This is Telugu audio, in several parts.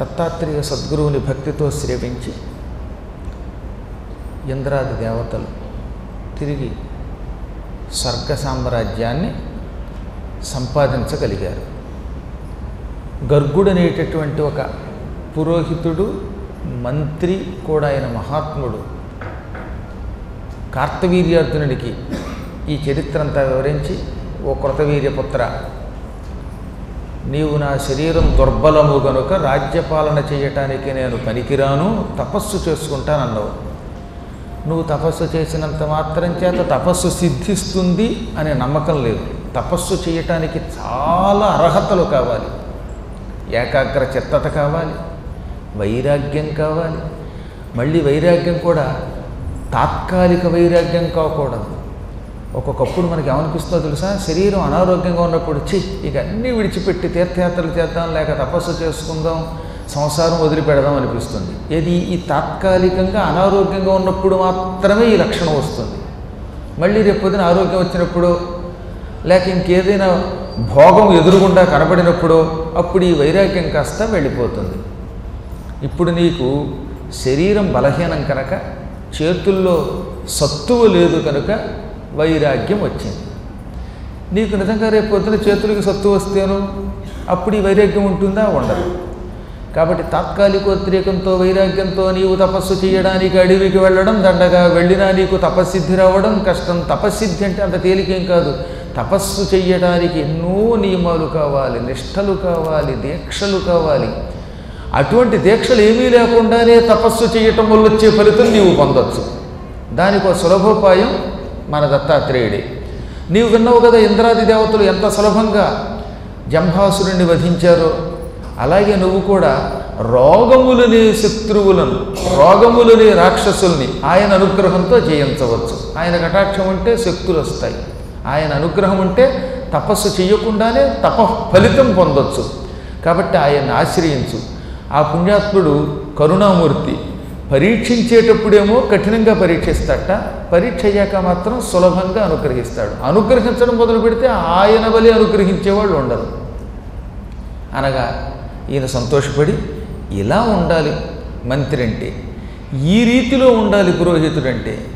దత్తాత్రేయ సద్గురువుని భక్తితో సేవించి ఇంద్రాది దేవతలు తిరిగి స్వర్గ సామ్రాజ్యాన్ని సంపాదించగలిగారు. గర్గుడు అనేటటువంటి ఒక పురోహితుడు మంత్రి కూడా ఆయన మహాత్ముడు కార్తవీర్యార్జునుడికి ఈ చరిత్ర అంతా వివరించి ఓ కృతవీర్యపుత్ర నీవు నా శరీరం దుర్బలము గనుక రాజ్యపాలన చేయటానికి నేను పనికిరాను తపస్సు చేసుకుంటానన్నావు. నువ్వు తపస్సు చేసినంత మాత్రం చేత తపస్సు సిద్ధిస్తుంది అనే నమ్మకం లేదు. తపస్సు చేయటానికి చాలా అర్హతలు కావాలి. ఏకాగ్ర చిత్తత కావాలి. వైరాగ్యం కావాలి. మళ్ళీ వైరాగ్యం కూడా తాత్కాలిక వైరాగ్యం కాకూడదు. ఒక్కొక్కప్పుడు మనకి ఏమనిపిస్తుందో తెలుసా? శరీరం అనారోగ్యంగా ఉన్నప్పుడు చి ఇక అన్నీ విడిచిపెట్టి తీర్థయాత్రలు చేద్దాం లేక తపస్సు చేసుకుందాం సంసారం వదిలిపెడదాం అనిపిస్తుంది. ఇది ఈ తాత్కాలికంగా అనారోగ్యంగా ఉన్నప్పుడు మాత్రమే ఈ లక్షణం వస్తుంది. మళ్ళీ రేపొద్దున ఆరోగ్యం వచ్చినప్పుడు లేక ఇంకేదైనా భోగం ఎదురుగుండా కనబడినప్పుడు అప్పుడు ఈ వైరాగ్యం కాస్త వెళ్ళిపోతుంది. ఇప్పుడు నీకు శరీరం బలహీనం కనుక చేతుల్లో సత్తువ లేదు కనుక వైరాగ్యం వచ్చింది. నీకు నిజంగా రేపు పొద్దున చేతులకి సత్తు వస్తేను అప్పుడు ఈ వైరాగ్యం ఉంటుందా? ఉండదు. కాబట్టి తాత్కాలికోద్రేకంతో వైరాగ్యంతో నీవు తపస్సు చేయడానికి అడవికి వెళ్ళడం దండగా వెళ్ళినా నీకు తపస్సిద్ధి రావడం కష్టం. తపస్సిద్ధి అంటే అంత తేలికేం కాదు. తపస్సు చేయడానికి ఎన్నో నియమాలు కావాలి నిష్టలు కావాలి దీక్షలు కావాలి. అటువంటి దీక్షలు ఏమీ లేకుండానే తపస్సు చేయటం వల్ల వచ్చే ఫలితం నీవు పొందొచ్చు. దానికి ఒక సులభోపాయం మన దత్తాత్రేయుడే. నీవు విన్నావు కదా ఇంద్రాది దేవతలు ఎంత సులభంగా జంభాసురుణ్ణి వధించారో? అలాగే నువ్వు కూడా రోగములని శత్రువులను రోగములని రాక్షసుల్ని ఆయన అనుగ్రహంతో జయించవచ్చు. ఆయన కటాక్షం ఉంటే శక్తులు వస్తాయి. ఆయన అనుగ్రహం ఉంటే తపస్సు చేయకుండానే తప ఫలితం పొందొచ్చు. కాబట్టి ఆయన్ని ఆశ్రయించు. ఆ పుణ్యాత్ముడు కరుణామూర్తి పరీక్షించేటప్పుడేమో కఠినంగా పరీక్షిస్తాట పరీక్ష అయ్యాక మాత్రం సులభంగా అనుగ్రహిస్తాడు. అనుగ్రహించడం మొదలు పెడితే ఆయన వలె అనుగ్రహించేవాళ్ళు ఉండరు. అనగా ఈయన సంతోషపడి ఇలా ఉండాలి మంత్రి అంటే ఈ రీతిలో ఉండాలి పురోహితుడంటే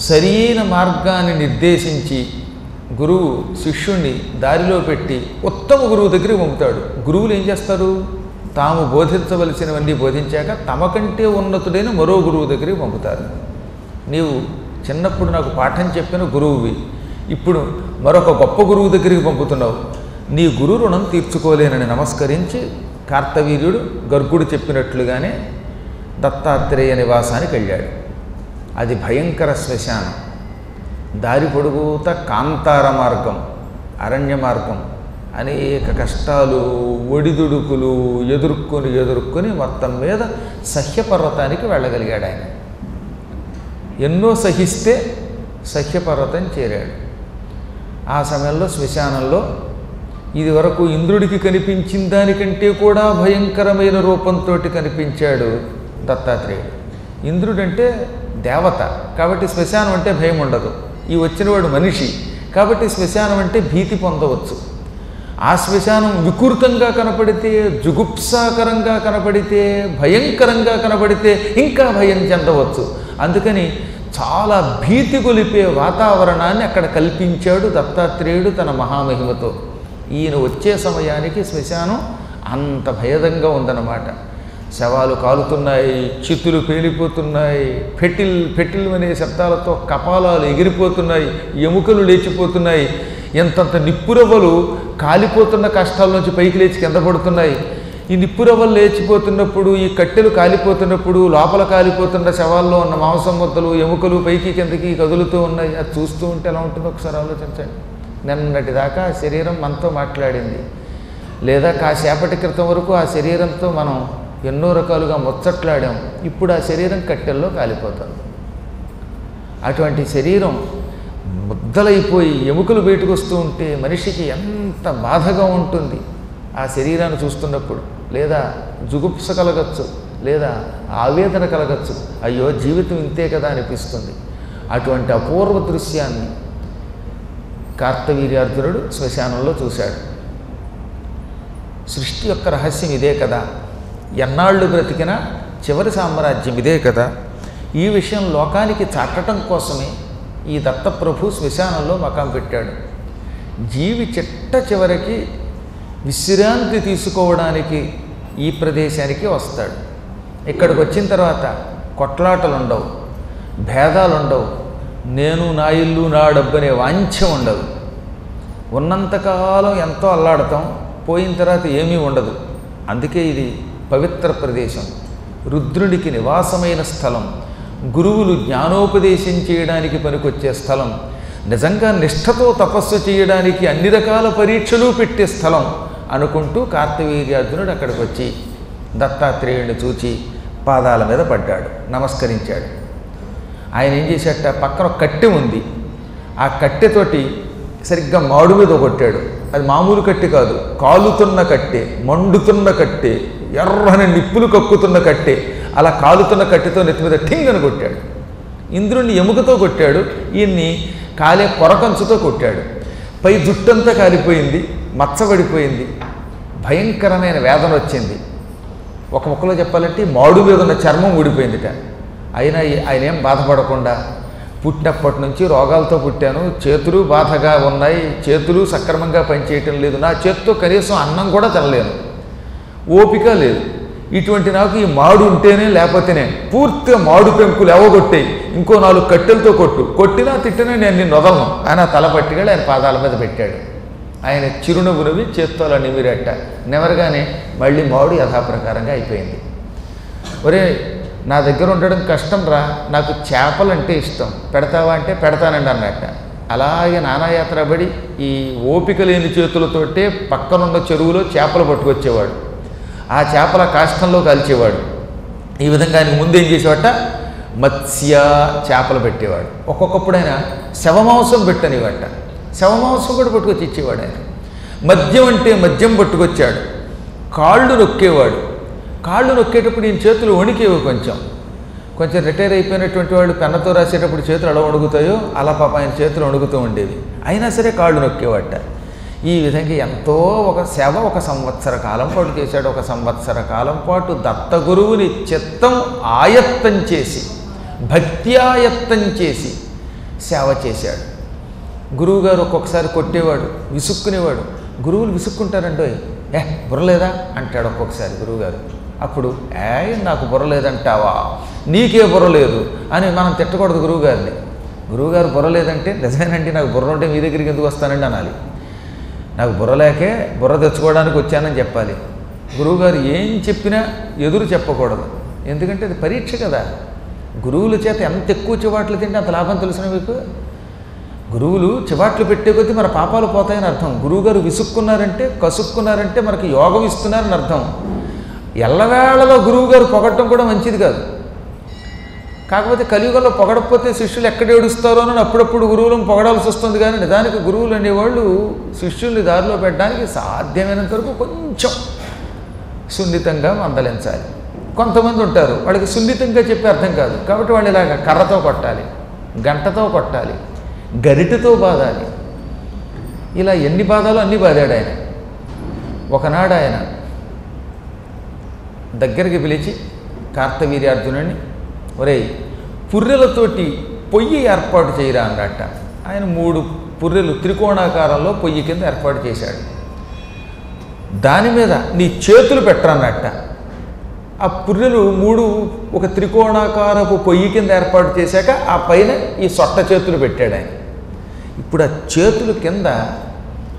సరైన మార్గాన్ని నిర్దేశించి గురువు శిష్యుణ్ణి దారిలో పెట్టి ఉత్తమ గురువు దగ్గరికి పంపుతాడు. గురువులు ఏం చేస్తారు? తాము బోధించవలసినవన్నీ బోధించాక తమకంటే ఉన్నతుడైన మరో గురువు దగ్గరికి పంపుతారు. నీవు చిన్నప్పుడు నాకు పాఠం చెప్పిన గురువువి. ఇప్పుడు మరొక గొప్ప గురువు దగ్గరికి పంపుతున్నావు. నీ గురు రుణం తీర్చుకోలేనని నమస్కరించి కార్తవీర్యుడు గర్గుడు చెప్పినట్లుగానే దత్తాత్రేయ నివాసానికి వెళ్ళాడు. అది భయంకర శ్మశానం. దారి పొడుగుత కాంతార మార్గం అరణ్య మార్గం అనేక కష్టాలు ఒడిదుడుకులు ఎదుర్కొని ఎదుర్కొని మొత్తం మీద సహ్యపర్వతానికి వెళ్ళగలిగాడు ఆయన. ఎన్నో సహిస్తే సహ్యపర్వతం చేరాడు. ఆ సమయంలో శ్మశానంలో ఇది వరకు ఇంద్రుడికి కనిపించిన దానికంటే కూడా భయంకరమైన రూపంతో కనిపించాడు దత్తాత్రేయుడు. ఇంద్రుడంటే దేవత. కాబట్టి శ్మశానం అంటే భయం ఉండదు. ఈ వచ్చినవాడు మనిషి. కాబట్టి శ్మశానం అంటే భీతి పొందవచ్చు. ఆ శ్మశానం వికృతంగా కనపడితే జుగుప్సాకరంగా కనపడితే భయంకరంగా కనపడితే ఇంకా భయం చెందవచ్చు. అందుకని చాలా భీతి కొలిపే వాతావరణాన్ని అక్కడ కల్పించాడు దత్తాత్రేయుడు తన మహామహిమతో. ఈయన వచ్చే సమయానికి శ్మశానం అంత భేదంగా ఉందన్నమాట. శవాలు కాలుతున్నాయి చిత్తులు పేలిపోతున్నాయి ఫెటిల్ ఫెటిల్ అనే శబ్దాలతో కపాలాలు ఎగిరిపోతున్నాయి ఎముకలు లేచిపోతున్నాయి. ఎంతంత నిప్పురవ్వలు కాలిపోతున్న కష్టాల నుంచి పైకి లేచి కింద పడుతున్నాయి. ఈ నిప్పురవ్వలు లేచిపోతున్నప్పుడు ఈ కట్టెలు కాలిపోతున్నప్పుడు లోపల కాలిపోతున్న శవాల్లో ఉన్న మాంసం ముద్దలు ఎముకలు పైకి కిందకి కదులుతూ ఉన్నాయి. అది చూస్తూ ఉంటే ఎలా ఉంటుందో ఒకసారి ఆలోచించండి. నిన్నటి దాకా ఆ శరీరం మనతో మాట్లాడింది. లేదా కాసేపటి క్రితం వరకు ఆ శరీరంతో మనం ఎన్నో రకాలుగా ముచ్చట్లాడాం. ఇప్పుడు ఆ శరీరం కట్టెల్లో కాలిపోతుంది. అటువంటి శరీరం ముద్దలైపోయి ఎముకలు బయటకొస్తూ ఉంటే మనిషికి ఎంత బాధగా ఉంటుంది. ఆ శరీరాన్ని చూస్తున్నప్పుడు లేదా జుగుప్స కలగచ్చు లేదా ఆవేదన కలగచ్చు. అయ్యో జీవితం ఇంతే కదా అనిపిస్తుంది. అటువంటి అపూర్వ దృశ్యాన్ని కార్తవీర్యార్జునుడు శ్మశానంలో చూశాడు. సృష్టి యొక్క రహస్యం ఇదే కదా. ఎన్నాళ్ళు బ్రతికినా చివరి సామ్రాజ్యం ఇదే కదా. ఈ విషయం లోకానికి చాటటం కోసమే ఈ దత్తప్రభు శ్మశానంలో మకాం పెట్టాడు. జీవి చిట్ట చివరికి విశ్రాంతి తీసుకోవడానికి ఈ ప్రదేశానికి వస్తాడు. ఇక్కడికి వచ్చిన తర్వాత కొట్లాటలు ఉండవు భేదాలు ఉండవు నేను నా ఇల్లు నా డబ్బు అనే వాంఛ ఉండదు. ఉన్నంతకాలం ఎంతో అల్లాడతాం పోయిన తర్వాత ఏమీ ఉండదు. అందుకే ఇది పవిత్ర ప్రదేశం. రుద్రుడికి నివాసమైన స్థలం. గురువులు జ్ఞానోపదేశం చేయడానికి పనికొచ్చే స్థలం. నిజంగా నిష్ఠతో తపస్సు చేయడానికి అన్ని రకాల పరీక్షలు పెట్టే స్థలం అనుకుంటూ కార్తవీర్యార్జునుడు అక్కడికి వచ్చి దత్తాత్రేయుడిని చూచి పాదాల మీద పడ్డాడు నమస్కరించాడు. ఆయన ఏం చేశాట పక్కన కట్టె ఉంది. ఆ కట్టెతోటి సరిగ్గా మాడు మీద కొట్టాడు. అది మామూలు కట్టె కాదు కాలుతున్న కట్టె మండుతున్న కట్టె ఎర్రని నిప్పులు కక్కుతున్న కట్టె అలా కాలుతున్న కట్టెతో నెత్తి మీద ఠింగ్ అని కొట్టాడు. ఇంద్రుణ్ణి ఎముకతో కొట్టాడు ఈయన్ని కాలే పొరకంచుతో కొట్టాడు. పై జుట్టంతా కాలిపోయింది మచ్చబడిపోయింది భయంకరమైన వేదన వచ్చింది. ఒక ముక్కలో చెప్పాలంటే మాడు మీద ఉన్న చర్మం ఊడిపోయిందిట. అయినా ఆయన ఏం బాధపడకుండా పుట్టినప్పటి నుంచి రోగాలతో పుట్టాను చేతులు బాధగా ఉన్నాయి చేతులు సక్రమంగా పనిచేయటం లేదు నా చేత్తో కనీసం అన్నం కూడా తినలేను. ఓపిక లేదు. ఇటువంటి నాకు ఈ మాడు ఉంటేనే లేకపోతేనే పూర్తిగా మాడు పెంకులు ఎవగొట్టాయి ఇంకో నాలుగు కట్టెలతో కొట్టు. కొట్టినా తిట్టినా నేను నిన్ను వదలను. ఆయన తల పట్టుకెళ్ళి ఆయన పాదాల మీద పెట్టాడు. ఆయన చిరునవ్వు నవ్వి చేత్తోల నివిరట్ట నిమిరట్ట నెవరగానే మళ్ళీ మాడు యథాప్రకారంగా అయిపోయింది. ఒరే నా దగ్గర ఉండడం కష్టం రా. నాకు చేపలంటే ఇష్టం. పెడతావా అంటే పెడతానండి అన్నట్ట. అలాగే నానాయాత్ర పడి ఈ ఓపిక లేని చేతులతోటే పక్కనున్న చెరువులో చేపలు పట్టుకొచ్చేవాడు. ఆ చేపల కాష్టంలో కాల్చేవాడు. ఈ విధంగా ఆయన ముందేం చేసేవాట? మత్స్య చేపలు పెట్టేవాడు. ఒక్కొక్కప్పుడైనా శవమాంసం పెట్టనివాట శవమాంసం కూడా పట్టుకొచ్చి ఇచ్చేవాడు ఆయన. మద్యం అంటే మద్యం పట్టుకొచ్చాడు. కాళ్ళు నొక్కేవాడు. కాళ్ళు నొక్కేటప్పుడు ఈయన చేతులు వణికేవి కొంచెం. కొంచెం రిటైర్ అయిపోయినటువంటి వాళ్ళు పెన్నతో రాసేటప్పుడు చేతులు ఎలా వణుకుతాయో అలా పాప ఆయన చేతులు వణుకుతూ ఉండేవి. అయినా సరే కాళ్ళు నొక్కేవాట. ఈ విధంగా ఎంతో ఒక సేవ ఒక సంవత్సర కాలం పాటు చేశాడు. ఒక సంవత్సర కాలం పాటు దత్తగురువుని చిత్తం ఆయత్తం చేసి భక్త్యాయత్తం చేసి సేవ చేశాడు. గురువుగారు ఒక్కొక్కసారి కొట్టేవాడు విసుక్కునేవాడు. గురువులు విసుక్కుంటారండో ఏ బుర్రలేదా అంటాడు ఒక్కొక్కసారి గురువుగారు. అప్పుడు ఏ నాకు బుర్ర లేదంటావా? నీకే బుర్ర లేదు అని మనం తిట్టకూడదు గురువుగారిని. గురువుగారు బుర్ర లేదంటే నిజమేనండి నాకు బుర్ర ఉంటే మీ దగ్గరికి ఎందుకు వస్తానండి? అనాలి. నాకు బుర్ర లేకే బుర్ర తెచ్చుకోవడానికి వచ్చానని చెప్పాలి. గురువుగారు ఏం చెప్పినా ఎదురు చెప్పకూడదు. ఎందుకంటే అది పరీక్ష కదా. గురువుల చేత ఎంత ఎక్కువ చివాట్లు తింటే అంత లాభం తెలిసిన మీకు? గురువులు చివాట్లు పెట్టే కొద్దీ మన పాపాలు పోతాయని అర్థం. గురువుగారు విసుక్కున్నారంటే కసుక్కున్నారంటే మనకి యోగం ఇస్తున్నారని అర్థం. ఎల్లవేళలో గురువుగారు పొగట్టం కూడా మంచిది కాదు. కాకపోతే కలియుగంలో పొగడపోతే శిష్యులు ఎక్కడ ఏడుస్తారో అని అప్పుడప్పుడు గురువులను పొగడాల్సి వస్తుంది కానీ నిజానికి గురువులు అనేవాళ్ళు శిష్యుల్ని దారిలో పెట్టడానికి సాధ్యమైనంత వరకు కొంచెం సున్నితంగా మందలించాలి. కొంతమంది ఉంటారు వాళ్ళకి సున్నితంగా చెప్పి అర్థం కాదు. కాబట్టి వాళ్ళు ఇలాగ కర్రతో కొట్టాలి గంటతో కొట్టాలి గరిటతో బాధాలి ఇలా ఎన్ని బాధాలో అన్ని బాధాడు ఆయన. ఒకనాడు ఆయన దగ్గరికి పిలిచి కార్తవీర్యార్జునుడిని ఒరేయ్ పుర్రెలతోటి పొయ్యి ఏర్పాటు చేయరా అన్నట్ట. ఆయన మూడు పుర్రెలు త్రికోణాకారంలో పొయ్యి కింద ఏర్పాటు చేశాడు. దాని మీద నీ చేతులు పెట్టరన్నట్ట ఆ పుర్రెలు మూడు ఒక త్రికోణాకారపు పొయ్యి కింద ఏర్పాటు చేశాక ఆ పైన ఈ సొట్ట చేతులు పెట్టాడు ఆయన. ఇప్పుడు ఆ చేతులు కింద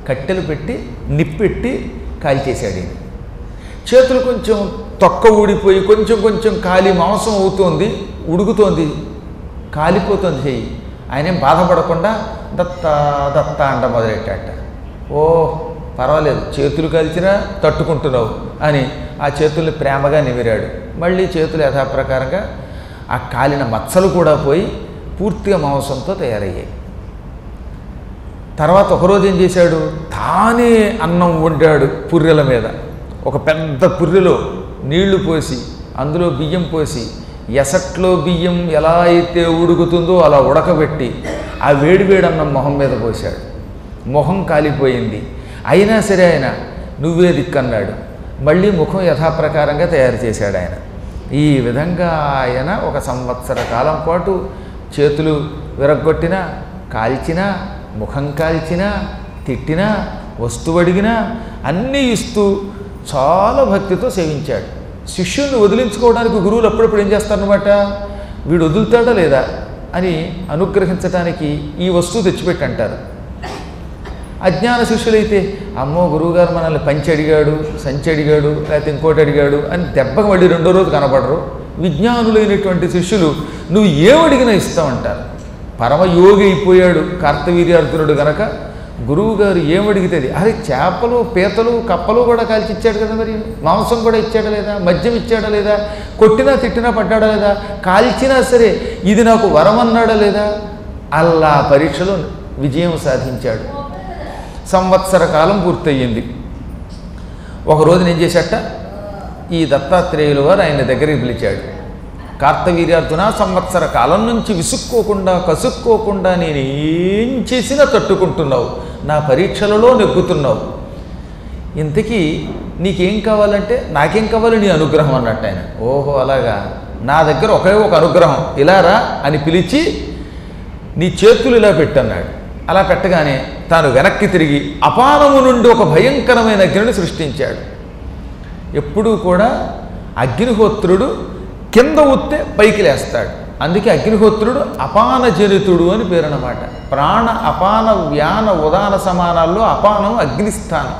కట్టెలు పెట్టి నిప్పెట్టి కాల్చేశాడు ఈయన. చేతులు కొంచెం తొక్క ఊడిపోయి కొంచెం కొంచెం కాలి మాంసం అవుతోంది. ఉడుకుతోంది కాలిపోతుంది చెయ్యి. ఆయనేం బాధపడకుండా దత్త దత్త అంట మొదలెట్టాట. ఓ పర్వాలేదు చేతులు కలిసినా తట్టుకుంటున్నావు అని ఆ చేతుల్ని ప్రేమగా నిమిరాడు. మళ్ళీ చేతులు యథాప్రకారంగా ఆ కాలిన మచ్చలు కూడా పోయి పూర్తిగా మాంసంతో తయారయ్యాయి. తర్వాత ఒకరోజు ఏం చేశాడు? తానే అన్నం వండాడు పుర్రెల మీద. ఒక పెద్ద పుర్రెలో నీళ్ళు పోసి అందులో బియ్యం పోసి ఎసట్లో బియ్యం ఎలా అయితే ఉడుకుతుందో అలా ఉడకబెట్టి ఆ వేడివేడి మొహం మీద పోశాడు. మొహం కాలిపోయింది. అయినా సరే ఆయన నువ్వే దిక్కన్నాడు. మళ్ళీ ముఖం యథాప్రకారంగా తయారు చేశాడు ఆయన. ఈ విధంగా ఆయన ఒక సంవత్సర కాలం పాటు చేతులు విరగొట్టినా కాల్చినా ముఖం కాల్చినా తిట్టినా వస్తువు అడిగినా అన్నీ ఇస్తూ చాలా భక్తితో సేవించాడు. శిష్యుల్ని వదిలించుకోవడానికి గురువులు అప్పుడప్పుడు ఏం చేస్తారనమాట వీడు వదులుతాడా లేదా? అని అనుగ్రహించడానికి ఈ వస్తువు తెచ్చిపెట్టి అంటారు అజ్ఞాన శిష్యులైతే అమ్మో గురువుగారు మనల్ని పంచి అడిగాడు సంచి అడిగాడు లేకపోతే ఇంకోటి అడిగాడు అని దెబ్బకు మళ్ళీ రెండో రోజు కనపడరు విజ్ఞానులైనటువంటి శిష్యులు నువ్వు ఏమడిగినా ఇస్తామంటారు పరమయోగి అయిపోయాడు కార్తవీర్యార్జునుడు గనక గురువు గారు ఏమడిగితే అది. అరే చేపలు పీతలు కప్పలు కూడా కాల్చి ఇచ్చాడు కదా మరి. మాంసం కూడా ఇచ్చాడా లేదా? మద్యం ఇచ్చాడా లేదా? కొట్టినా తిట్టినా పడ్డాడా లేదా? కాల్చినా సరే ఇది నాకు వరం అన్నాడా లేదా? అల్లా పరీక్షలో విజయం సాధించాడు. సంవత్సర కాలం పూర్తయ్యింది. ఒకరోజు ఏం చేశాట. ఈ దత్తాత్రేయుల వారు ఆయన దగ్గరికి పిలిచాడు. కార్తవీర్యార్జున సంవత్సర కాలం నుంచి విసుక్కోకుండా కసుక్కోకుండా నేను ఏం చేసినా తట్టుకుంటున్నావు. నా పరీక్షలలో నెగ్గుతున్నావు. ఇంతకీ నీకేం కావాలంటే నాకేం కావాలి నీ అనుగ్రహం అన్నట్టు ఆయన. ఓహో అలాగా. నా దగ్గర ఒకే ఒక అనుగ్రహం. ఇలా రా అని పిలిచి నీ చేతులు ఇలా పెట్టన్నాడు. అలా పెట్టగానే తాను వెనక్కి తిరిగి అపానము నుండి ఒక భయంకరమైన అగ్నిని సృష్టించాడు. ఎప్పుడూ కూడా అగ్నిహోత్రుడు కింద ఉత్తే పైకి లేస్తాడు. అందుకే అగ్నిహోత్రుడు అపాన జనితుడు అని పేరు అన్నమాట ప్రాణ అపాన వ్యాన ఉదాన సమానాల్లో అపానం అగ్నిస్థానం.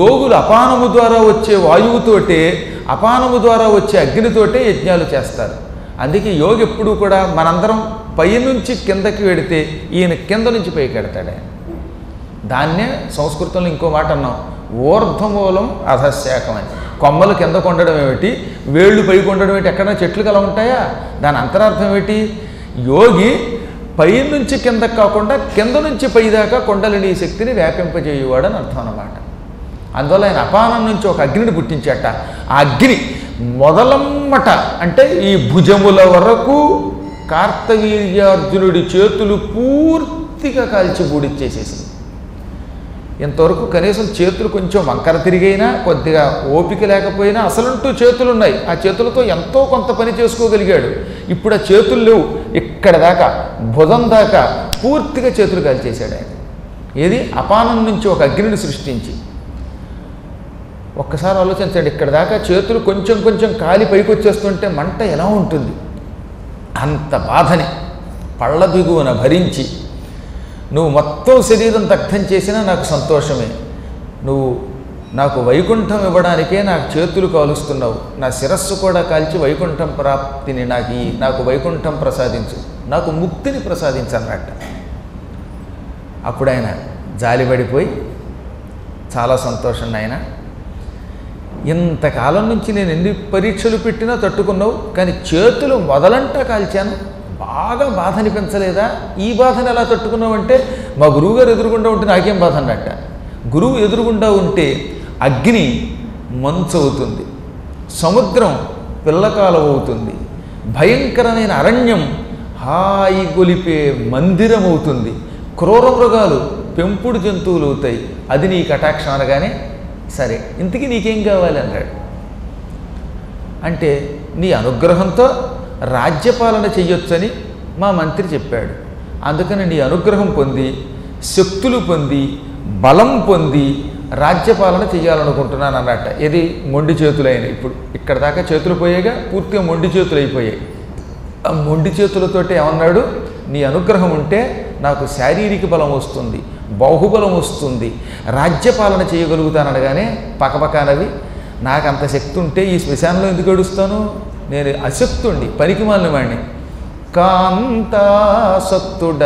యోగులు అపానము ద్వారా వచ్చే వాయువుతోటే అపానము ద్వారా వచ్చే అగ్నితోటే యజ్ఞాలు చేస్తారు. అందుకే యోగి ఎప్పుడూ కూడా మనందరం పైనుంచి కిందకి వెడితే ఈయన కింద నుంచి పైకి వెడతాడే. దాన్నే సంస్కృతంలో ఇంకో మాట అన్నాం ఊర్ధమూలం అధశాఖం అని కొమ్మలు కింద కొండడం ఏమిటి? వేళ్ళు పై కొండడం ఏమిటి? ఎక్కడైనా చెట్లు కల ఉంటాయా? దాని అంతరార్థం ఏమిటి? యోగి పై నుంచి కింద కాకుండా కింద నుంచి పై దాకా కొండలని శక్తిని వ్యాపింపజేయవాడని అర్థం అన్నమాట. అందువల్ల ఆయన అపానం నుంచి ఒక అగ్నిని పుట్టించాట. ఆ అగ్ని మొదలమ్మట అంటే ఈ భుజముల వరకు కార్తవీర్యార్జునుడి చేతులు పూర్తిగా కాల్చి బూడిచ్చేసేసింది ఇంతవరకు కనీసం చేతులు కొంచెం వంకర తిరిగైనా కొద్దిగా ఓపిక లేకపోయినా అసలంటూ చేతులు ఉన్నాయి ఆ చేతులతో ఎంతో కొంత పని చేసుకోగలిగాడు. ఇప్పుడు ఆ చేతులు లేవు. ఇక్కడ దాకా భుజం దాకా పూర్తిగా చేతులు కాల్చేశాడు ఆయన. ఏది? అపానం నుంచి ఒక అగ్నిని సృష్టించి. ఒక్కసారి ఆలోచించండి ఇక్కడ దాకా చేతులు కొంచెం కొంచెం కాలి పైకి వచ్చేస్తుంటే మంట ఎలా ఉంటుంది? అంత బాధని. పళ్ళ దిగువన భరించి నువ్వు మొత్తం శరీరం దగ్ధం చేసినా నాకు సంతోషమే. నువ్వు నాకు వైకుంఠం ఇవ్వడానికే నాకు చేతులు కాలుస్తున్నావు. నా శిరస్సు కూడా కాల్చి వైకుంఠం ప్రాప్తిని నాకు ఈ నాకు వైకుంఠం ప్రసాదించు. నాకు ముక్తిని ప్రసాదించన్నట్ట అప్పుడు ఆయన జాలిపడిపోయి చాలా సంతోషం ఆయన ఇంతకాలం నుంచి నేను ఎన్ని పరీక్షలు పెట్టినా తట్టుకున్నావు కానీ చేతులు మొదలంటా కాల్చాను. బాగా బాధ అనిపించలేదా ఈ బాధను ఎలా తట్టుకున్నావంటే మా గురువుగారు ఎదురుగుండా ఉంటే నాకేం బాధ అన్నట్ట గురువు ఎదురుగుండా ఉంటే అగ్ని మంచు అవుతుంది సముద్రం పిల్లకాలం అవుతుంది భయంకరమైన అరణ్యం హాయి గొలిపే మందిరం అవుతుంది క్రూర మృగాలు పెంపుడు జంతువులు అవుతాయి అది నీ కటాక్షం అనగానే సరే ఇంతకీ నీకేం కావాలి అన్నాడు. అంటే నీ అనుగ్రహంతో రాజ్యపాలన చెయ్యొచ్చని మా మంత్రి చెప్పాడు. అందుకని నీ అనుగ్రహం పొంది శక్తులు పొంది బలం పొంది రాజ్యపాలన చేయాలనుకుంటున్నాను అన్నట్ట. ఇది మొండి చేతులైన ఇప్పుడు. ఇక్కడ దాకా చేతులు పోయేగా పూర్తిగా మొండి చేతులు అయిపోయాయి. ఆ మొండి చేతులతోటే ఏమన్నాడు? నీ అనుగ్రహం ఉంటే నాకు శారీరక బలం వస్తుంది బాహుబలం వస్తుంది రాజ్యపాలన చేయగలుగుతాననగానే పకపకానవి నాకు అంత శక్తి ఉంటే ఈ శ్మశానంలో ఎందుకు గడుస్తాను నేను అశక్తుండి పనికి వాడిని కాంతాసక్తుడ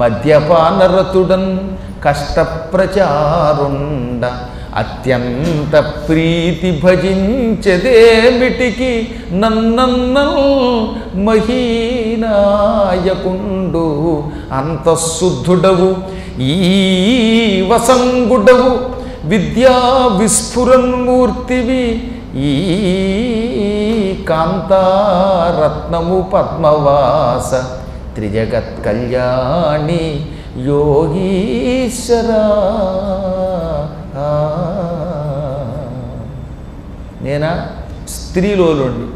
మద్యపానరతుడన్ కష్టప్రచారుండ అత్యంత ప్రీతి భజించదేమిటికి నన్నన్నల్ మహీనాయకుండు అంతఃశుద్ధుడవు ఈ వసంగుడవు విద్యా విస్ఫురన్మూర్తివి ఈ కాంతారత్నము పద్మవాస త్రిజగత్ కళ్యాణి యోగీశ్వరా. నేనా? స్త్రీలోలుండి.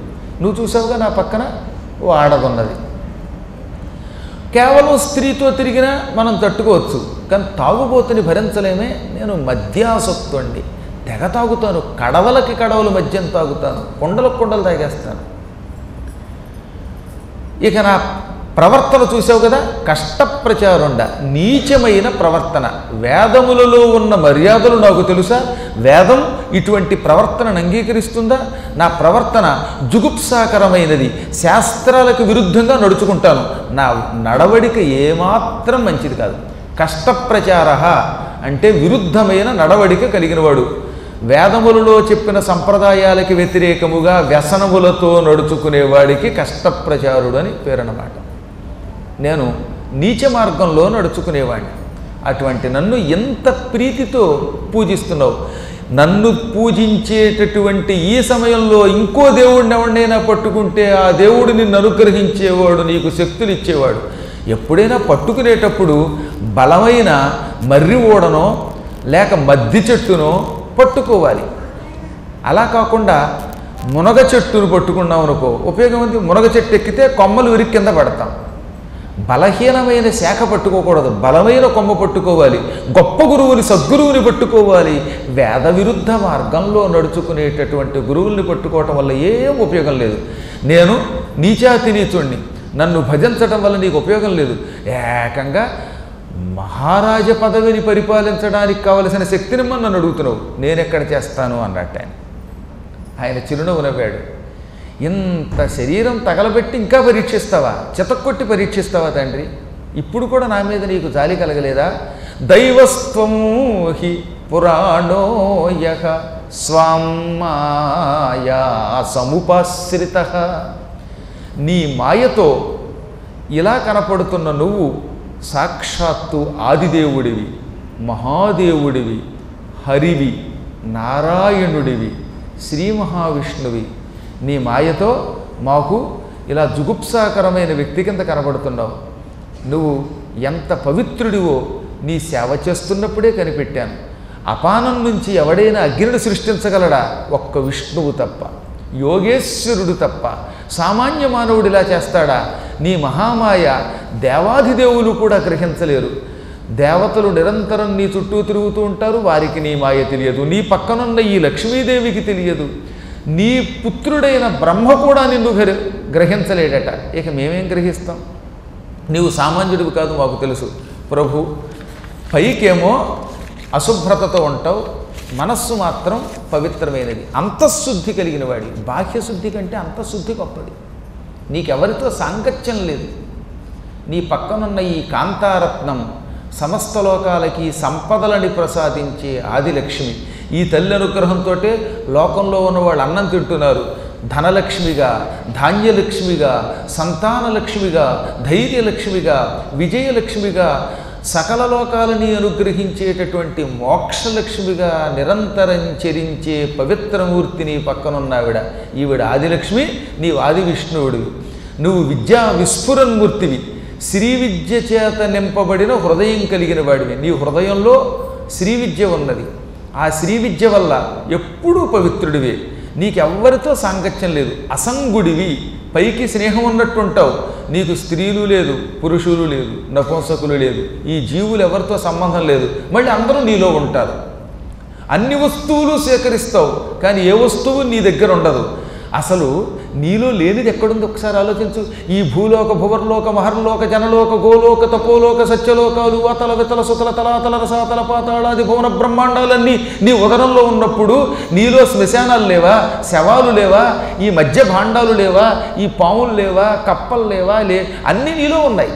నువ్వు చూసావుగా నా పక్కన? ఓ ఆడదున్నది. కేవలం స్త్రీతో తిరిగినా మనం తట్టుకోవచ్చు కానీ తాగుబోతుని భరించలేమే. నేను మద్యాసక్తుండి తెగ తాగుతాను కడవలకి కడవలు మద్యం తాగుతాను కొండలకు కుండలు తాగేస్తాను. ఇక నా ప్రవర్తన చూసావు కదా? కష్టప్రచారుండ నీచమైన ప్రవర్తన. వేదములలో ఉన్న మర్యాదలు నాకు తెలుసా? వేదం ఇటువంటి ప్రవర్తనను అంగీకరిస్తుందా? నా ప్రవర్తన జుగుప్సాకరమైనది. శాస్త్రాలకు విరుద్ధంగా నడుచుకుంటాను. నా నడవడిక ఏమాత్రం మంచిది కాదు. కష్టప్రచార అంటే విరుద్ధమైన నడవడిక కలిగినవాడు. వేదములలో చెప్పిన సంప్రదాయాలకి వ్యతిరేకముగా వ్యసనములతో నడుచుకునేవాడికి కష్టప్రచారుడు అని పేరన్నమాట. నేను నీచ మార్గంలో నడుచుకునేవాడిని అటువంటి నన్ను ఎంత ప్రీతితో పూజిస్తున్నావు? నన్ను పూజించేటటువంటి ఈ సమయంలో ఇంకో దేవుడిని ఎవరినైనా పట్టుకుంటే ఆ దేవుడు నిన్ను అనుగ్రహించేవాడు నీకు శక్తులు ఇచ్చేవాడు. ఎప్పుడైనా పట్టుకునేటప్పుడు బలమైన మర్రి ఓడనో లేక మద్ది చెట్టునో పట్టుకోవాలి. అలా కాకుండా మునగ చెట్టును పట్టుకున్నాం అనుకో ఉపయోగం ఉంది మునగ చెట్టు ఎక్కితే కొమ్మలు విరిగి కింద పడతాం. బలహీనమైన శాఖ పట్టుకోకూడదు. బలమైన కొమ్మ పట్టుకోవాలి. గొప్ప గురువుని సద్గురువుని పట్టుకోవాలి. వేద విరుద్ధ మార్గంలో నడుచుకునేటటువంటి గురువుల్ని పట్టుకోవటం వల్ల ఏం ఉపయోగం లేదు. నేను నీచాతి నీచుణ్ణి నన్ను భజించటం వల్ల నీకు ఉపయోగం లేదు. ఏకంగా మహారాజ పదవిని పరిపాలించడానికి కావలసిన శక్తిని మన నన్ను అడుగుతున్నావు. నేనెక్కడ చేస్తాను? అన్నట్టు ఆయన. ఆయన చిరునవ్వు నవ్వాడు. ఇంత శరీరం తగలబెట్టి ఇంకా పరీక్షిస్తావా? చితక్కొట్టి పరీక్షిస్తావా తండ్రి? ఇప్పుడు కూడా నా మీద నీకు జాలి కలగలేదా? దైవస్త్వం హి పురాణో స్వామాయా సముపాశ్రిత. నీ మాయతో ఇలా కనపడుతున్న నువ్వు సాక్షాత్తు ఆదిదేవుడివి మహాదేవుడివి హరివి నారాయణుడివి శ్రీ మహావిష్ణువి. నీ మాయతో మాకు ఇలా జుగుప్సాకరమైన వ్యక్తి కింద కనబడుతున్నావు. నువ్వు ఎంత పవిత్రుడివో నీ సేవ చేస్తున్నప్పుడే కనిపెట్టాను. అపానం నుంచి ఎవడైనా అగ్నిని సృష్టించగలడా? ఒక్క విష్ణువు తప్ప యోగేశ్వరుడు తప్ప. సామాన్య మానవుడిలా చేస్తాడా? నీ మహామాయ దేవాధిదేవులు కూడా గ్రహించలేరు. దేవతలు నిరంతరం నీ చుట్టూ తిరుగుతూ ఉంటారు వారికి నీ మాయ తెలియదు. నీ పక్కనున్న ఈ లక్ష్మీదేవికి తెలియదు. నీ పుత్రుడైన బ్రహ్మ కూడా నిన్ను గ్రహించలేడట. ఇక మేమేం గ్రహిస్తాం? నీవు సామాన్యుడివి కాదు మాకు తెలుసు. ప్రభు పైకేమో అశుభ్రతతో ఉంటావు మనస్సు మాత్రం పవిత్రమైనది. అంతఃశుద్ధి కలిగిన వాడి. బాహ్యశుద్ధి కంటే అంతఃశుద్ధి గొప్పది. నీకెవరితో సాంగత్యం లేదు. నీ పక్కనున్న ఈ కాంతారత్నం సమస్త లోకాలకి సంపదలని ప్రసాదించే ఆదిలక్ష్మి. ఈ తల్లి అనుగ్రహంతో లోకంలో ఉన్న వాళ్ళు అన్నం తింటున్నారు. ధనలక్ష్మిగా ధాన్యలక్ష్మిగా సంతానలక్ష్మిగా ధైర్యలక్ష్మిగా విజయలక్ష్మిగా సకల లోకాలని అనుగ్రహించేటటువంటి మోక్షలక్ష్మిగా నిరంతరం చరించే పవిత్రమూర్తిని పక్కనున్నావిడ. ఈవిడ ఆదిలక్ష్మి నీవు ఆది విష్ణువుడివి. నువ్వు విద్యా విస్ఫురన్మూర్తివి శ్రీ విద్య చేత నింపబడిన హృదయం కలిగిన వాడివి. నీ హృదయంలో శ్రీ విద్య ఉన్నది. ఆ శ్రీ విద్య వల్ల ఎప్పుడూ పవిత్రుడివే. నీకెవ్వరితో సాంగత్యం లేదు. అసంగుడివి. పైకి స్నేహం ఉన్నట్టు ఉంటావు నీకు స్త్రీలు లేదు పురుషులు లేదు నపుంసకులు లేదు. ఈ జీవులు ఎవరితో సంబంధం లేదు. మళ్ళీ అందరూ నీలో ఉంటారు. అన్ని వస్తువులు సేకరిస్తావు. కానీ ఏ వస్తువు నీ దగ్గర ఉండదు. అసలు నీలో లేనిది ఎక్కడుంది? ఒకసారి ఆలోచించు. ఈ భూలోక భువర్లోక మహర్లోక జనలోక గోలోక తపోలోక సత్యలోకాలు అతల వితల సుతల తలాతల రసాతల పాతాళాది భువన బ్రహ్మాండాలన్నీ నీ ఉదరంలో ఉన్నప్పుడు నీలో శ్మశానాలు లేవా? శవాలు లేవా? ఈ మధ్య భాండాలు లేవా? ఈ పాములు లేవా? కప్పలు లేవా? లే అన్నీ నీలో ఉన్నాయి.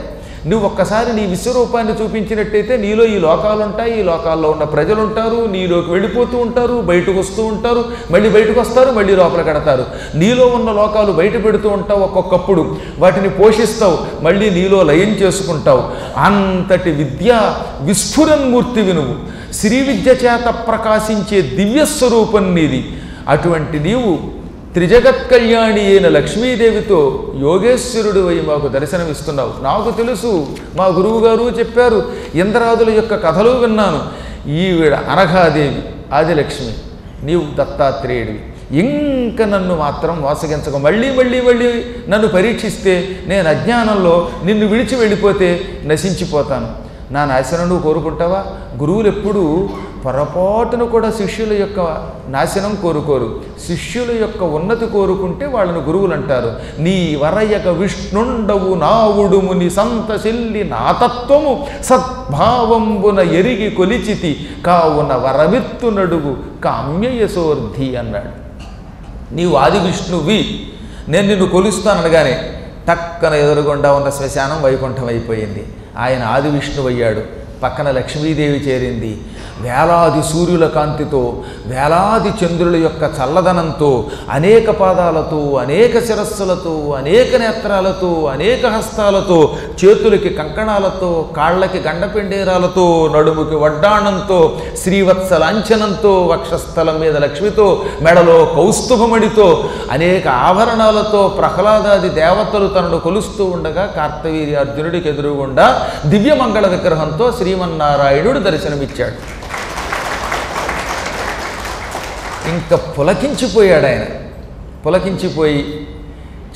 నువ్వు ఒక్కసారి నీ విశ్వరూపాన్ని చూపించినట్టయితే నీలో ఈ లోకాలు ఉంటాయి ఈ లోకాల్లో ఉన్న ప్రజలు ఉంటారు నీలోకి వెళ్ళిపోతూ ఉంటారు బయటకు వస్తూ ఉంటారు మళ్ళీ బయటకు వస్తారు మళ్ళీ లోపల కడతారు. నీలో ఉన్న లోకాలు బయట పెడుతూ ఉంటావు ఒక్కొక్కప్పుడు. వాటిని పోషిస్తావు మళ్ళీ నీలో లయం చేసుకుంటావు. అంతటి విద్య విస్ఫురన్మూర్తి వినువు. శ్రీ విద్య చేత ప్రకాశించే దివ్య స్వరూపం నీది. అటువంటి నీవు త్రిజగత్ కళ్యాణి అయిన లక్ష్మీదేవితో యోగేశ్వరుడు అయి మాకు దర్శనమిస్తున్నావు. నాకు తెలుసు మా గురువుగారు చెప్పారు ఇంద్రాదుల యొక్క కథలు విన్నాను. ఈవిడ అనఘాదేవి ఆదిలక్ష్మి నీవు దత్తాత్రేయుడివి. ఇంక నన్ను మాత్రం వాసగించక. మళ్ళీ మళ్ళీ మళ్ళీ నన్ను పరీక్షిస్తే నేను అజ్ఞానంలో నిన్ను విడిచి వెళ్ళిపోతే నశించిపోతాను. నా నాశనం నువ్వు కోరుకుంటావా? గురువులు ఎప్పుడూ పొరపాటును కూడా శిష్యుల యొక్క నాశనం కోరుకోరు శిష్యుల యొక్క ఉన్నతి కోరుకుంటే వాళ్ళను గురువులు అంటారు. నీ వరయక విష్ణుండవు నావుడుము నీ సంత శిల్లి నా తత్వము. సద్భావంబున ఎరిగి కొలిచితి కావున వరమిత్తు నడుగు కామ్యయశోర్ధి అన్నాడు. నీవు ఆది విష్ణువి నేను నిన్ను కొలుస్తాననగానే టక్కన ఎదురుగుండా ఉన్న శ్మశానం వైకుంఠం అయిపోయింది. ఆయన ఆది విష్ణువయ్యాడు. పక్కన లక్ష్మీదేవి చేరింది. వేలాది సూర్యుల కాంతితో వేలాది చంద్రుల యొక్క చల్లదనంతో అనేక పాదాలతో అనేక శిరస్సులతో అనేక నేత్రాలతో అనేక హస్తాలతో చేతులకి కంకణాలతో కాళ్ళకి గండపెండేరాలతో నడుముకి వడ్డాణంతో శ్రీవత్స లాంఛనంతో వక్షస్థలం మీద లక్ష్మితో మెడలో కౌస్తుభమణితో అనేక ఆభరణాలతో ప్రహ్లాదాది దేవతలు తనను కొలుస్తూ ఉండగా కార్తవీర్య అర్జునుడికి ఎదురుగుండా దివ్యమంగళ విగ్రహంతో శ్రీమన్నారాయణుడు దర్శనమిచ్చాడు. ఇంకా పులకించిపోయాడు ఆయన పులకించిపోయి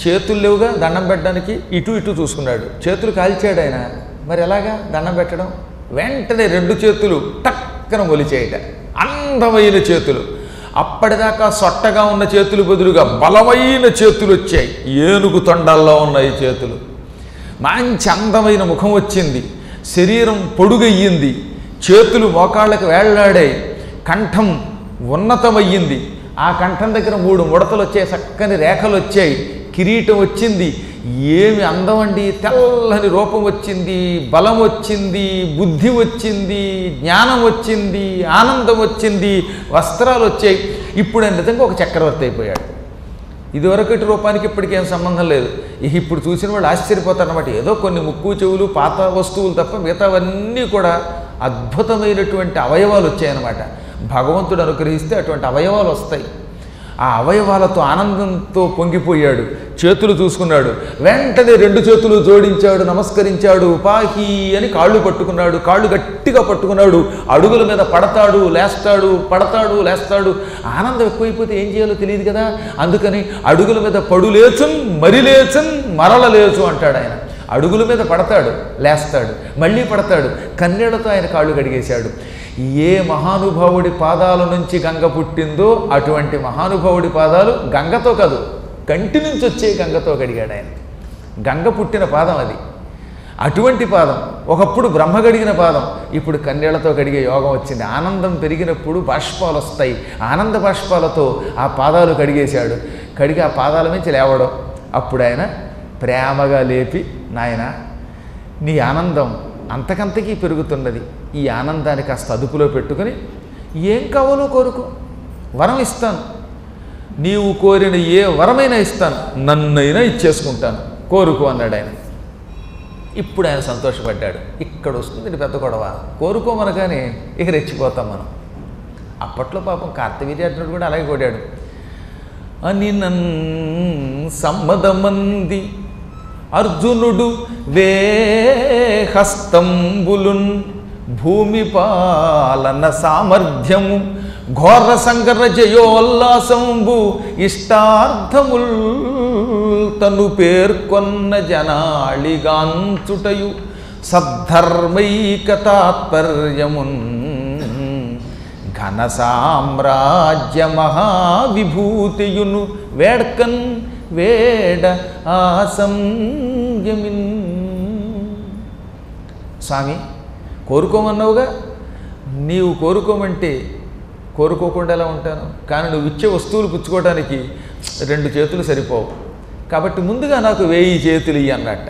చేతులు లేవుగా దండం పెట్టడానికి ఇటు ఇటు చూసుకున్నాడు. చేతులు కాల్చాడు ఆయన మరి ఎలాగా దండం పెట్టడం? వెంటనే రెండు చేతులు టక్కన మొలిచేయట అందమైన చేతులు. అప్పటిదాకా సొట్టగా ఉన్న చేతులు బదులుగా బలమైన చేతులు వచ్చాయి. ఏనుగు తొండాల్లో ఉన్నాయి చేతులు. మంచి అందమైన ముఖం వచ్చింది. శరీరం పొడుగయ్యింది చేతులు మోకాళ్ళకి వేళ్ళాడాయి కంఠం ఉన్నతమయ్యింది. ఆ కంఠం దగ్గర మూడు ముడతలు వచ్చాయి చక్కని రేఖలు వచ్చాయి కిరీటం వచ్చింది ఏమి అందం అండి తెల్లని రూపం వచ్చింది బలం వచ్చింది బుద్ధి వచ్చింది జ్ఞానం వచ్చింది ఆనందం వచ్చింది వస్త్రాలు వచ్చాయి ఇప్పుడు నిజంగా ఒక చక్రవర్తి అయిపోయాడు. ఇదివరకటి రూపానికి ఇప్పటికి ఏం సంబంధం లేదు. ఇక ఇప్పుడు చూసిన వాళ్ళు ఆశ్చర్యపోతారు అనమాట ఏదో కొన్ని ముక్కు చెవులు పాత వస్తువులు తప్ప మిగతావన్నీ కూడా అద్భుతమైనటువంటి అవయవాలు వచ్చాయన్నమాట. భగవంతుడు అనుగ్రహిస్తే అటువంటి అవయవాలు వస్తాయి. ఆ అవయవాలతో ఆనందంతో పొంగిపోయాడు. చేతులు చూసుకున్నాడు. వెంటనే రెండు చేతులు జోడించాడు నమస్కరించాడు పాహి అని కాళ్ళు పట్టుకున్నాడు కాళ్ళు గట్టిగా పట్టుకున్నాడు అడుగుల మీద పడతాడు లేస్తాడు పడతాడు లేస్తాడు. ఆనందం ఎక్కువైపోతే ఏం చేయాలో తెలియదు కదా? అందుకని అడుగుల మీద పడు లేచున్ మరి లేచున్ మరల లేచు అంటాడు ఆయన. అడుగుల మీద పడతాడు లేస్తాడు మళ్ళీ పడతాడు. కన్నీళ్ళతో ఆయన కాళ్ళు కడిగేశాడు. ఏ మహానుభావుడి పాదాల నుంచి గంగ పుట్టిందో అటువంటి మహానుభావుడి పాదాలు గంగతో కాదు కంటి నుంచి వచ్చే గంగతో కడిగాడు ఆయన. గంగ పుట్టిన పాదం అది. అటువంటి పాదం ఒకప్పుడు బ్రహ్మ గడిగిన పాదం ఇప్పుడు కన్నీళ్ళతో కడిగే యోగం వచ్చింది. ఆనందం పెరిగినప్పుడు బాష్పాలు వస్తాయి. ఆనంద బాష్పాలతో ఆ పాదాలు కడిగేశాడు. కడిగి ఆ పాదాల నుంచి లేవడం. అప్పుడు ఆయన ప్రేమగా లేపి నాయన నీ ఆనందం అంతకంతకీ పెరుగుతున్నది. ఈ ఆనందాన్ని కాస్త అదుపులో పెట్టుకొని ఏం కావాలో కోరుకో. వరం ఇస్తాను. నీవు కోరిన ఏ వరమైనా ఇస్తాను నన్నైనా ఇచ్చేసుకుంటాను. కోరుకో అన్నాడు ఆయన. ఇప్పుడు ఆయన సంతోషపడ్డాడు. ఇక్కడ వస్తుంది పెద్ద గొడవ. కోరుకోమనగానే ఇక రెచ్చిపోతాం మనం. అప్పట్లో పాపం కార్తవీర్యార్జునుడు కూడా అలాగే కొడాడు అని నన్ సమ్మదమంది అర్జునుడు వేహస్తంబులున్ భూమి పాలన సామర్థ్యము ఘోర సంగర జయోల్లాసంబు ఇష్టార్థముల్ తను పేర్కొన్న జనాళిగాంచుటయు సద్ధర్మైక తాత్పర్యమున్ ఘన సామ్రాజ్య మహావిభూతియును వేడ్కన్ వేడ ఆసంయమిన్ స్వామి కోరుకోమన్నావుగా? నీవు కోరుకోమంటే కోరుకోకుండా ఎలా ఉంటాను. కానీ నువ్వు ఇచ్చే వస్తువులు పుచ్చుకోవడానికి రెండు చేతులు సరిపోవు. కాబట్టి ముందుగా నాకు వేయి చేతులు ఇయ్యి అన్నట్ట.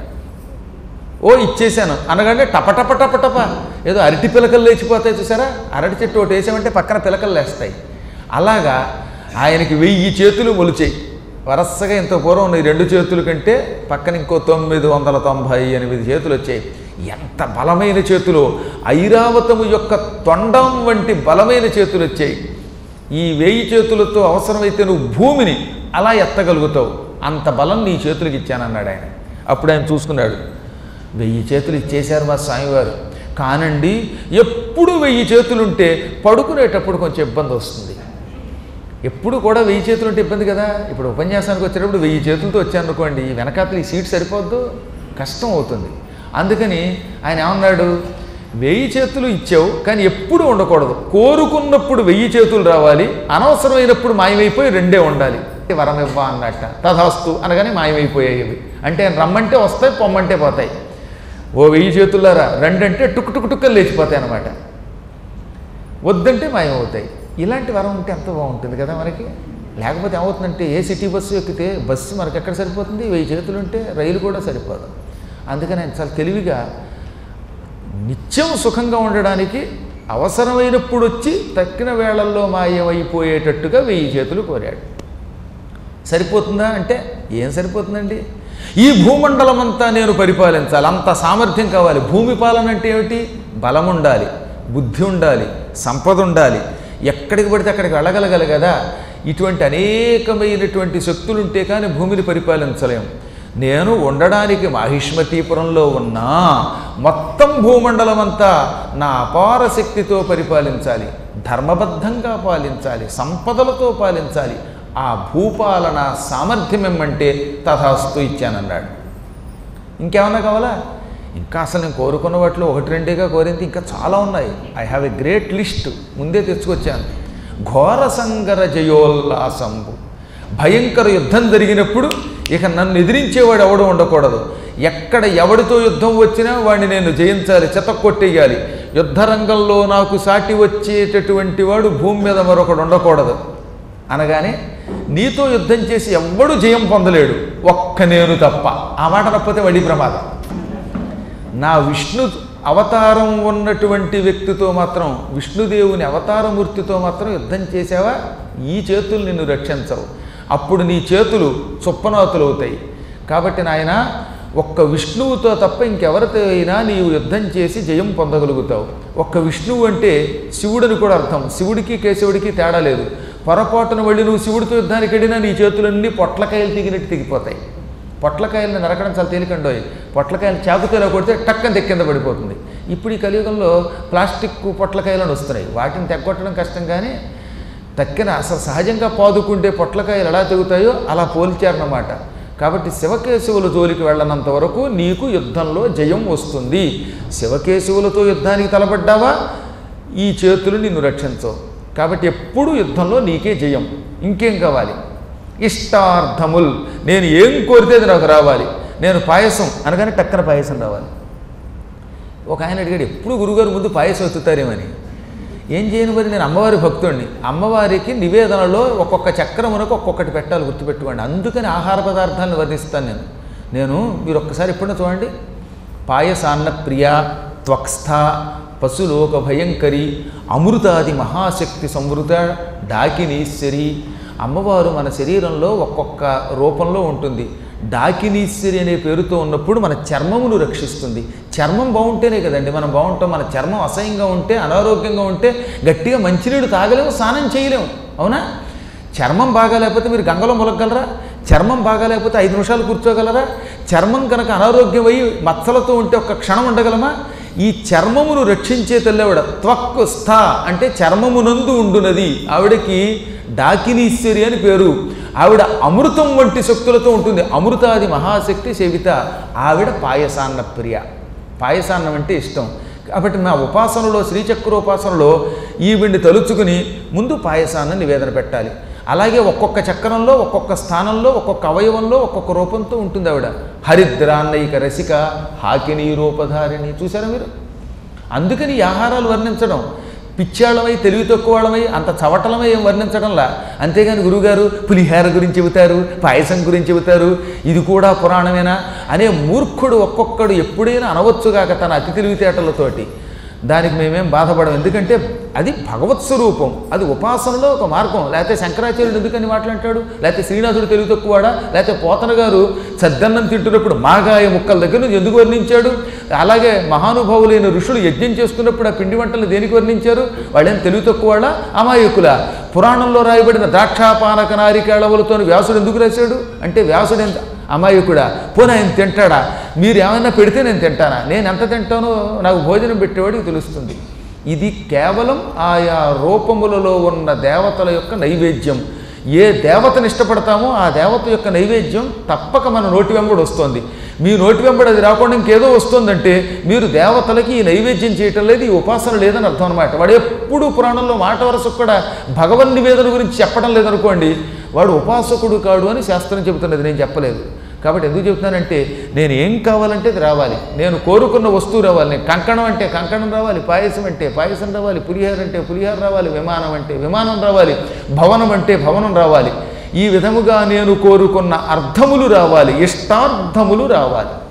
ఓ ఇచ్చేసాను అనగానే టపటప టప టప ఏదో అరటి పిలకలు లేచిపోతాయి చూసారా? అరటి చెట్టు ఒకటి వేసామంటే పక్కన పిలకలు లేస్తాయి. అలాగా ఆయనకి వెయ్యి చేతులు మొలిచాయి. వరసగా ఇంత పూర్వం ఉన్న ఈ రెండు చేతుల కంటే పక్కన ఇంకో తొమ్మిది వందల తొంభై ఎనిమిది చేతులు వచ్చాయి. ఎంత బలమైన చేతులు. ఐరావతము యొక్క తొండం వంటి బలమైన చేతులు వచ్చాయి. ఈ వేయి చేతులతో అవసరమైతే నువ్వు భూమిని అలా ఎత్తగలుగుతావు. అంత బలం నీ చేతులకు ఇచ్చానన్నాడు ఆయన. అప్పుడు ఆయన చూసుకున్నాడు. వెయ్యి చేతులు ఇచ్చేశారు మా స్వామివారు. కానండి ఎప్పుడు వెయ్యి చేతులుంటే పడుకునేటప్పుడు కొంచెం ఇబ్బంది వస్తుంది. ఎప్పుడు కూడా వెయ్యి చేతులు ఉంటే ఇబ్బంది కదా. ఇప్పుడు ఉపన్యాసానికి వచ్చేటప్పుడు వెయ్యి చేతులతో వచ్చాను అనుకోండి వెనకాతలు ఈ సీట్ సరిపోద్దు కష్టం అవుతుంది. అందుకని ఆయన ఏమన్నాడు? వెయ్యి చేతులు ఇచ్చావు కానీ ఎప్పుడు ఉండకూడదు. కోరుకున్నప్పుడు వెయ్యి చేతులు రావాలి అనవసరమైనప్పుడు మాయమైపోయి రెండే ఉండాలి. వరం ఇవ్వ అన్నట్ట. తథాస్తు అనగానే మాయమైపోయాయి అంటే రమ్మంటే వస్తాయి పొమ్మంటే పోతాయి. ఓ వెయ్యి చేతులారా రెండంటే టుక్ టుక్ టుక్కలు లేచిపోతాయి అన్నమాట. వద్దంటే మాయమవుతాయి. ఇలాంటి వరం ఉంటే ఎంత బాగుంటుంది కదా మనకి. లేకపోతే ఏమవుతుందంటే ఏ సిటీ బస్సు ఎక్కితే బస్సు మనకి ఎక్కడ సరిపోతుంది? వెయ్యి చేతులు ఉంటే రైలు కూడా సరిపోదు. అందుకని ఆయన చాలా తెలివిగా నిత్యం సుఖంగా ఉండడానికి అవసరమైనప్పుడు వచ్చి తక్కిన వేళల్లో మాయమైపోయేటట్టుగా వెయ్యి చేతులు కోరాడు. సరిపోతుందా అంటే ఏం సరిపోతుందండి? ఈ భూమండలం అంతా నేను పరిపాలించాలి అంత సామర్థ్యం కావాలి. భూమి పాలన అంటే ఏమిటి? బలం ఉండాలి బుద్ధి ఉండాలి సంపద ఉండాలి. ఎక్కడికి పడితే అక్కడికి వెళ్ళగలగాలి కదా. ఇటువంటి అనేకమైనటువంటి శక్తులుంటే కానీ భూమిని పరిపాలించలేం. నేను ఉండడానికి మాహిష్మతీపురంలో ఉన్నా మొత్తం భూమండలం అంతా నా అపార శక్తితో పరిపాలించాలి ధర్మబద్ధంగా పాలించాలి సంపదలతో పాలించాలి ఆ భూపాలన సామర్థ్యం ఏమంటే తథాస్తు ఇచ్చానన్నాడు. ఇంకేమన్నా కావాలా? ఇంకా అసలు నేను కోరుకున్న వాటిలో ఒకటి రెండేగా కోరింది ఇంకా చాలా ఉన్నాయి. I have a great list ముందే తెచ్చుకొచ్చాను. ఘోర సంగర జయోల్లాసంబు. భయంకర యుద్ధం జరిగినప్పుడు ఇక నన్ను ఎదిరించేవాడు ఎవడు ఉండకూడదు. ఎక్కడ ఎవడితో యుద్ధం వచ్చినా వాడిని నేను జయించాలి చెతక్కొట్టేయాలి యుద్ధ రంగంలో నాకు సాటి వచ్చేటటువంటి వాడు భూమి మీద మరొకడు ఉండకూడదు. అనగానే నీతో యుద్ధం చేసి ఎవ్వడు జయం పొందలేడు. ఒక్క నేను తప్ప. ఆ మాట తప్పితే వడి ప్రమాదం. నా విష్ణు అవతారం ఉన్నటువంటి వ్యక్తితో మాత్రం విష్ణుదేవుని అవతారమూర్తితో మాత్రం యుద్ధం చేసావా? ఈ చేతులు నిన్ను రక్షించవు. అప్పుడు నీ చేతులు చుప్పనాతులు అవుతాయి కాబట్టి నాయన ఒక్క విష్ణువుతో తప్ప ఇంకెవరితో అయినా నీవు యుద్ధం చేసి జయం పొందగలుగుతావు. ఒక్క విష్ణువు అంటే శివుడని కూడా అర్థం. శివుడికి కేశవుడికి తేడా లేదు. పొరపాటున వెళ్ళి నువ్వు శివుడితో యుద్ధానికి వెళ్ళినా నీ చేతులన్నీ పొట్లకాయలు తిగినట్టు తెగిపోతాయి పొట్లకాయలను నరకడం చాలా తేలికండోయ్. పొట్లకాయలు చాకుతేలా కొడితే టక్కన తెక్కింద పడిపోతుంది. ఇప్పుడు ఈ కలియుగంలో ప్లాస్టిక్ పొట్లకాయలను వస్తున్నాయి. వాటిని తెగ్గొట్టడం కష్టం కానీ తక్కిన అసలు సహజంగా పాదుకుంటే పొట్లకాయలు ఎలా తెగుతాయో అలా పోల్చారన్నమాట. కాబట్టి శివకేశవుల జోలికి వెళ్ళనంత వరకు నీకు యుద్ధంలో జయం వస్తుంది. శివకేశవులతో యుద్ధానికి తలపడ్డావా? ఈ చేతులు నిన్ను రక్షించవు కాబట్టి ఎప్పుడూ యుద్ధంలో నీకే జయం. ఇంకేం కావాలి? ఇష్టార్థముల్. నేను ఏం కోరితే అది నాకు రావాలి. నేను పాయసం అనగానే టక్కన పాయసం రావాలి. ఒక ఆయన అడిగాడు ఎప్పుడు గురుగారు ముందు పాయసం ఎత్తుతారేమని? ఏం చేయను మరి నేను అమ్మవారి భక్తుడిని అమ్మవారికి నివేదనలో ఒక్కొక్క చక్రమునకు ఒక్కొక్కటి పెట్టాలి గుర్తుపెట్టుకోండి. అందుకని ఆహార పదార్థాలను వర్ణిస్తాను నేను. నేను మీరు ఒక్కసారి ఎప్పుడైనా చూడండి. పాయసాన్న ప్రియ త్వక్స్థ పశులోక భయంకరి అమృతాది మహాశక్తి సంవృత డాకినీశ్వరి. అమ్మవారు మన శరీరంలో ఒక్కొక్క రూపంలో ఉంటుంది. డాకినీశ్వరి అనే పేరుతో ఉన్నప్పుడు మన చర్మమును రక్షిస్తుంది. చర్మం బాగుంటేనే కదండి మనం బాగుంటాం మన చర్మం అసహ్యంగా ఉంటే అనారోగ్యంగా ఉంటే గట్టిగా మంచినీడు తాగలేము స్నానం చేయలేము. అవునా? చర్మం బాగా లేకపోతే మీరు గంగలో మొలగలరా? చర్మం బాగా లేకపోతే ఐదు నిమిషాలు కూర్చోగలరా? చర్మం కనుక అనారోగ్యం అయ్యి మచ్చలతో ఉంటే ఒక్క క్షణం ఉండగలమా? ఈ చర్మమును రక్షించే తెల్లవిడ త్వక్కు స్థ అంటే చర్మమునందు ఉండునది. ఆవిడకి డాకినీశ్వరి అని పేరు. ఆవిడ అమృతం వంటి శక్తులతో ఉంటుంది. అమృతాది మహాశక్తి సేవిత ఆవిడ పాయసాన్న ప్రియ. పాయసాన్నం అంటే ఇష్టం. కాబట్టి మా ఉపాసనలో శ్రీచక్రోపాసనలో ఈవిడిని తలుచుకుని ముందు పాయసాన్ని నివేదన పెట్టాలి. అలాగే ఒక్కొక్క చక్రంలో ఒక్కొక్క స్థానంలో ఒక్కొక్క అవయవంలో ఒక్కొక్క రూపంతో ఉంటుంది ఆవిడ. హరిద్రాన్నయిక రసిక హాకిని రూపధారిణి. చూసారా మీరు? అందుకని ఈ ఆహారాలు వర్ణించడం. పిచ్చాళ్ళమై తెలివి తక్కువడమై అంత చవటలమై ఏం వర్ణించడంలా? అంతేగాని గురువుగారు పులిహార గురించి చెబుతారు పాయసం గురించి చెబుతారు ఇది కూడా పురాణమేనా? అనే మూర్ఖుడు ఒక్కొక్కడు ఎప్పుడైనా అనవచ్చుగాక తన అతి తెలివితేటలతోటి. దానికి మేమేం బాధపడం ఎందుకంటే అది భగవత్ స్వరూపం. అది ఉపాసనలో ఒక మార్గం. లేకపోతే శంకరాచార్యుడు ఎందుకని మాట్లాంటాడు లేకపోతే శ్రీనాథుడు తెలివి తక్కువాడా? లేకపోతే పోతన గారు సద్దన్నం తింటున్నప్పుడు మాగాయ ముక్కల దగ్గర నుంచి ఎందుకు వర్ణించాడు? అలాగే మహానుభావులైన ఋషులు యజ్ఞం చేసుకున్నప్పుడు ఆ పిండి వంటలు దేనికి వర్ణించారు? వాళ్ళేం తెలివి తక్కువాడా అమాయకుల? పురాణంలో రాయబడిన ద్రాక్షాపానక నారికేళవులతో వ్యాసుడు ఎందుకు రాశాడు? అంటే వ్యాసుడు ఎంత అమాయకుడా పోనీ ఆయన తింటాడా? మీరు ఏమైనా పెడితే నేను తింటానా? నేను ఎంత తింటానో నాకు భోజనం పెట్టేవాడికి తెలుస్తుంది. ఇది కేవలం ఆయా రూపములలో ఉన్న దేవతల యొక్క నైవేద్యం. ఏ దేవతను ఇష్టపడతామో ఆ దేవత యొక్క నైవేద్యం తప్పక మన నోటి వెంబడి వస్తుంది. మీ నోటి వెంబడి అది రాకుండా ఇంకేదో వస్తుందంటే మీరు దేవతలకి ఈ నైవేద్యం చేయటం లేదు ఈ ఉపాసన లేదని అర్థం అనమాట వాడు ఎప్పుడు పురాణంలో మాట వరసకు కూడా భగవన్ నివేదన గురించి చెప్పడం లేదనుకోండి వాడు ఉపాసకుడు కాడు అని శాస్త్రం చెబుతున్నది నేను చెప్పలేదు. కాబట్టి ఎందుకు చెప్తున్నానంటే నేను ఏం కావాలంటే అది రావాలి. నేను కోరుకున్న వస్తువు రావాలి. నేను కంకణం అంటే కంకణం రావాలి పాయసం అంటే పాయసం రావాలి పులిహార అంటే పులిహార రావాలి విమానం అంటే విమానం రావాలి భవనం అంటే భవనం రావాలి. ఈ విధముగా నేను కోరుకున్న అర్థములు రావాలి ఇష్టార్థములు రావాలి.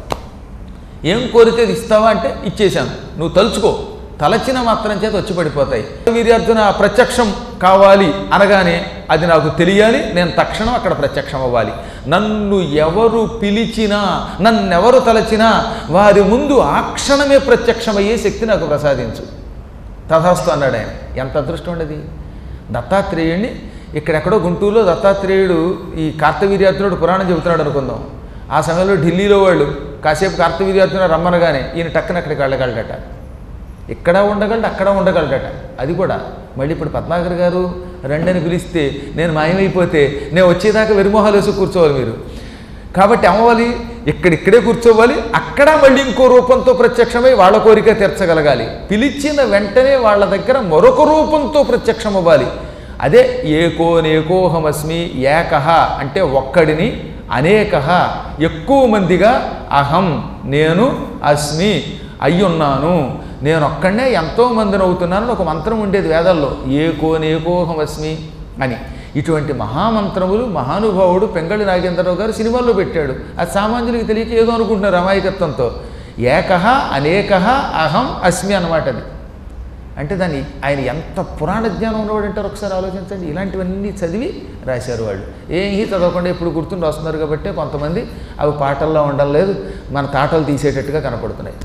ఏం కోరితే అది ఇస్తావా అంటే ఇచ్చేశాను. నువ్వు తలుచుకో. తలచిన మాత్రం చేత వచ్చి పడిపోతాయి వీర్యార్జున ప్రత్యక్షం కావాలి అనగానే అది నాకు తెలియాలి నేను తక్షణం అక్కడ ప్రత్యక్షం అవ్వాలి. నన్ను ఎవరు పిలిచినా నన్నెవరు తలచినా వారి ముందు ఆ క్షణమే ప్రత్యక్షమయ్యే శక్తి నాకు ప్రసాదించు. తథాస్తు అన్నాడు ఆయన. ఎంత అదృష్టం ఉండేది? దత్తాత్రేయుడిని ఇక్కడెక్కడో గుంటూరులో దత్తాత్రేయుడు ఈ కార్తవీర్యార్జునుడు పురాణం చెబుతున్నాడు అనుకుందాం. ఆ సమయంలో ఢిల్లీలో వాళ్ళు కాసేపు కార్తవీర్యార్జున రమ్మనగానే ఈయన టక్కన అక్కడికి వెళ్ళగలడట. ఇక్కడ ఉండగలడు అక్కడ ఉండగలడట. అది కూడా. మళ్ళీ ఇప్పుడు పద్మాకర్ గారు రెండని పిలిస్తే నేను మాయమైపోతే నేను వచ్చేదాకా వెరిమోహాలు వేసి కూర్చోవాలి మీరు. కాబట్టి అమ్మవాలి ఇక్కడిక్కడే కూర్చోవాలి అక్కడ మళ్ళీ ఇంకో రూపంతో ప్రత్యక్షమై వాళ్ళ కోరిక తీర్చగలగాలి. పిలిచిన వెంటనే వాళ్ళ దగ్గర మరొక రూపంతో ప్రత్యక్షం అవ్వాలి అదే ఏకో నేకోహమస్మి ఏకహ అంటే ఒక్కడిని అనేక. ఎక్కువ మందిగా అహం నేను అస్మి అయ్యున్నాను. నేను ఒక్కడే ఎంతో మందిని అవుతున్నాను ఒక మంత్రం ఉండేది వేదల్లో. ఏకో నేకోహమస్మి అని. ఇటువంటి మహామంత్రములు మహానుభావుడు పెంగళి నాగేంద్రరావు గారు సినిమాల్లో పెట్టాడు. అది సామాన్యులకి తెలియక ఏదో అనుకుంటున్నారు అమాయకత్వంతో. ఏకహ అనేకహ అహం అస్మి అన్నమాట అది. అంటే దాన్ని ఆయన ఎంత పురాణ జ్ఞానం ఉన్నవాడు అంటారు ఒకసారి ఆలోచించండి. ఇలాంటివన్నీ చదివి రాశారు వాళ్ళు. ఏమీ చదవకుండా ఇప్పుడు గుర్తుండి వస్తున్నారు కాబట్టి కొంతమంది అవి పాటల్లో ఉండలేదు మన తాటలు తీసేటట్టుగా కనపడుతున్నాయి.